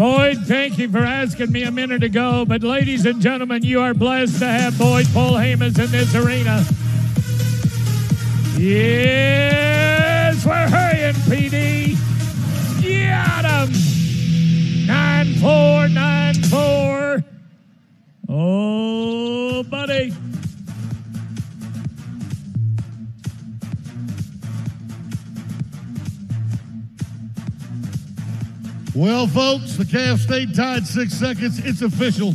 Boyd, thank you for asking me a minute ago, but ladies and gentlemen, you are blessed to have Boyd Polhamus in this arena. Yes, we're hurrying, PD. Got him. 9494. Oh, buddy. Well, folks, the Calf State tied six seconds. It's official.